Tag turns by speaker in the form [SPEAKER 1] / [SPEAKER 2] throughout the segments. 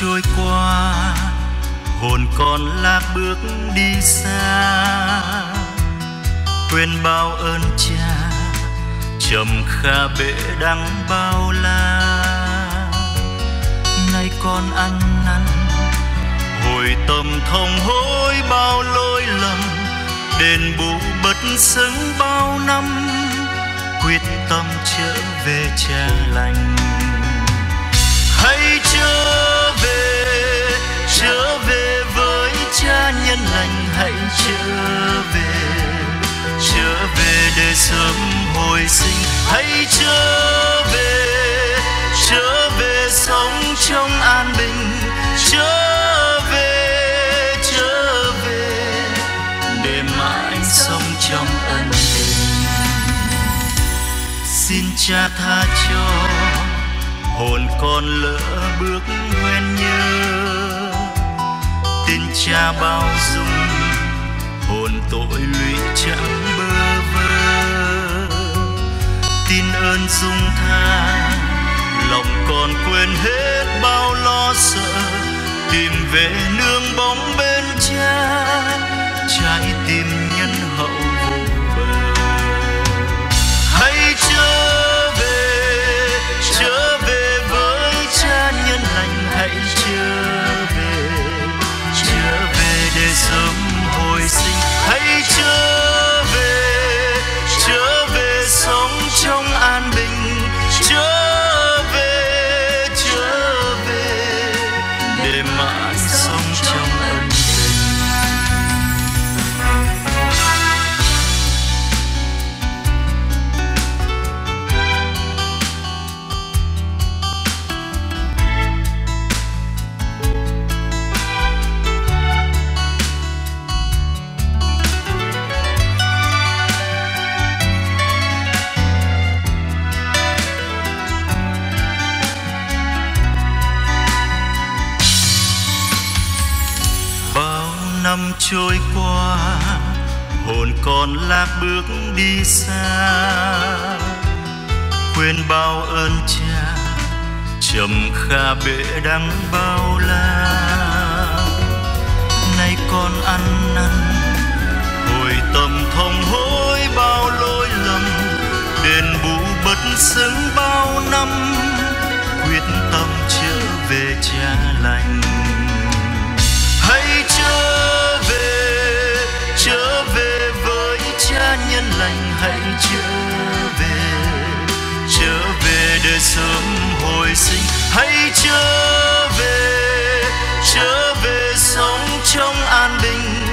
[SPEAKER 1] trôi qua. Hồn còn lạc bước đi xa. Quên bao ơn cha, trầm kha bể đắng bao la. Nay con ăn năn, hồi tâm thông hối bao lỗi lầm. Đền bù bất xứng bao năm, quyết tâm trở về cha lành. Hãy trở cha tha cho. Hồn con lỡ bước nguyên nhớ. Tin cha bao dung, hồn tội lụy chẳng bơ vơ. Tin ơn dung tha, lòng còn quên hết bao lo sợ. Tìm về nương bóng bên cha. Lành hãy trôi qua, hồn còn lạc bước đi xa. Quên bao ơn cha, trầm kha bể đắng bao la. Nay con ăn năn, hồi tâm thông hối bao lỗi lầm. Đền bù bất xứng bao năm, quyết tâm trở về cha lành. Trở về trở về để sớm hồi sinh. Hãy trở về trở về sống trong an bình.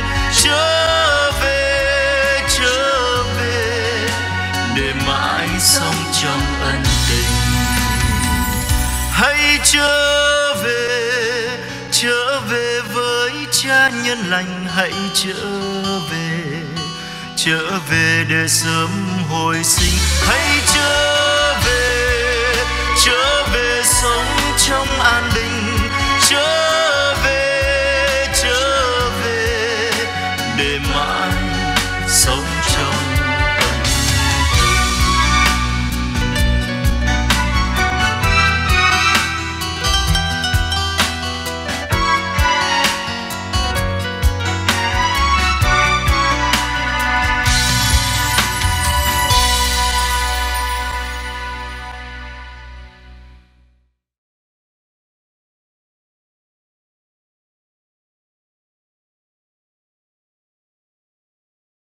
[SPEAKER 1] Trở về trở về, để mãi sống trong ân tình. Hãy trở về trở về với cha nhân lành. Hãy trở về trở về để sớm hồi sinh hãy chưa?